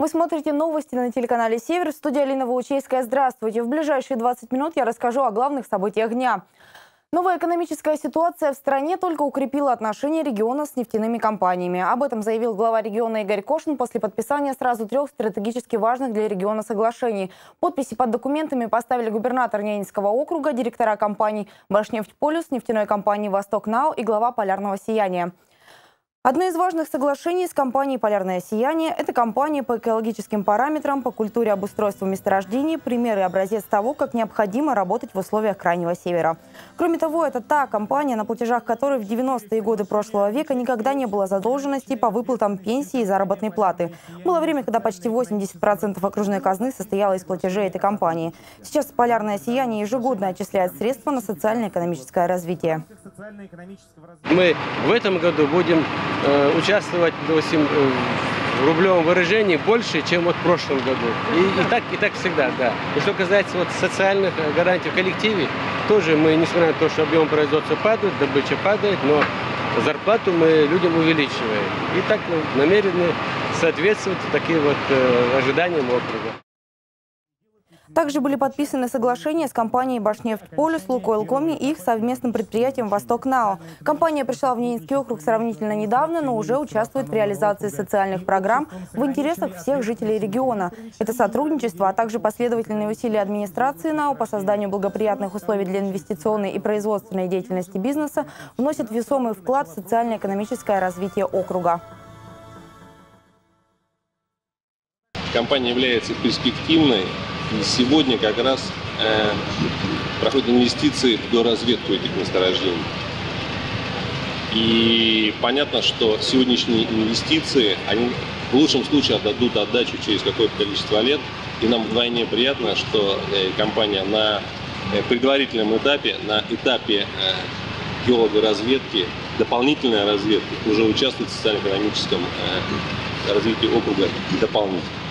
Вы смотрите новости на телеканале «Север». В студии Алина Волчейская. Здравствуйте. В ближайшие 20 минут я расскажу о главных событиях дня. Новая экономическая ситуация в стране только укрепила отношения региона с нефтяными компаниями. Об этом заявил глава региона Игорь Кошин после подписания сразу трех стратегически важных для региона соглашений. Подписи под документами поставили губернатор Ненецкого округа, директора компаний «Башнефть-Полюс», нефтяной компании «Восток-Нау» и глава «Полярного сияния». Одно из важных соглашений с компанией «Полярное сияние» – это компания по экологическим параметрам, по культуре обустройства месторождений, пример и образец того, как необходимо работать в условиях Крайнего Севера. Кроме того, это та компания, на платежах которой в 90-е годы прошлого века никогда не было задолженности по выплатам пенсии и заработной платы. Было время, когда почти 80% окружной казны состояло из платежей этой компании. Сейчас «Полярное сияние» ежегодно отчисляет средства на социально-экономическое развитие. Мы в этом году будем Э, участвовать, допустим, э, в рублевом выражении больше, чем вот в прошлом году. И, и, так, и так всегда, да. И что касается вот социальных э, гарантий в коллективе, тоже мы, несмотря на то, что объем производства падает, добыча падает, но зарплату мы людям увеличиваем. И так намерены соответствовать таким вот ожиданиям округа. Также были подписаны соглашения с компанией «Башнефть-Полюс», «Лукойл-Коми» и их совместным предприятием «Восток-Нау». Компания пришла в Ненецкий округ сравнительно недавно, но уже участвует в реализации социальных программ в интересах всех жителей региона. Это сотрудничество, а также последовательные усилия администрации НАУ по созданию благоприятных условий для инвестиционной и производственной деятельности бизнеса вносят весомый вклад в социально-экономическое развитие округа. Компания является перспективной сегодня как раз э, проходят инвестиции в доразведку этих месторождений. И понятно, что сегодняшние инвестиции, они в лучшем случае отдадут отдачу через какое-то количество лет. И нам вдвойне приятно, что э, компания на э, предварительном этапе, на этапе э, геологоразведки, дополнительной разведки, уже участвует в социально-экономическом развитии округа дополнительно.